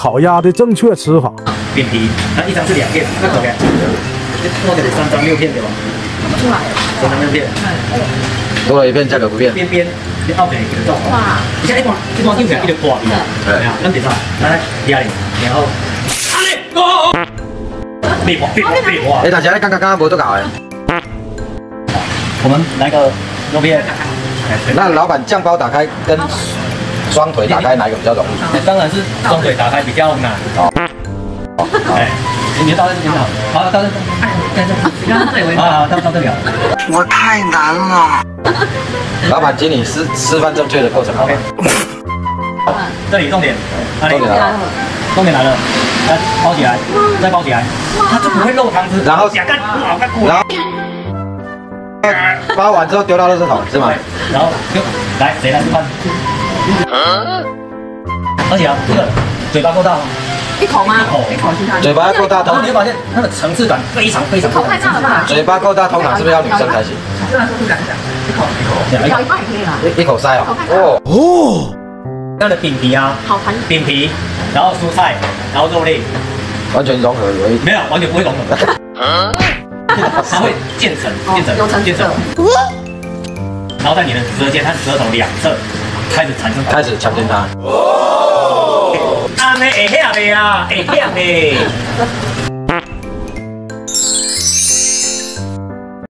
烤鸭的正确吃法。扁皮，它一张是两片，那可能多给你三张六片对吧？看不出来。三张六片，多了一片价格不变。边边你凹起来一个状哇！你看一段一段丢起来一个挂边，对啊，跟比赛来第二然后，阿力，哦，别滑别滑别滑！哎，大家刚刚刚刚无都搞哎。我们来个肉片。那老板酱包打开跟双腿打开哪一个比较容易？当然是双腿打开比较难。哦。哎，你到这边好，好到这，哎，在这，你看这里，啊，到到这里了。我太难了。老板，请你示示范正确的过程。OK。这里重点，重点来了，重点来了，来包起来，再包起来，它就不会漏汤汁。然后，然后。包完之后丢到垃圾桶是吗？然后就来谁来吃饭？而且啊，这个嘴巴够大吗？一口吗？一口其他。嘴巴够大，然后你会发现它的层次感非常非常。一口太大了吧？嘴巴够大，通常是不是要女生才行？这样说不敢讲。一口一口，咬一半也可以了。一一口塞哦。哦哦。这样的饼皮啊，好弹。饼皮，然后蔬菜，然后肉类，完全融合为一。没有，完全不会融合。它会渐层，渐层，渐层，然后在你的舌尖它舌头两侧开始产生，开始强奸它。哦，安尼会晓的啊，会晓的。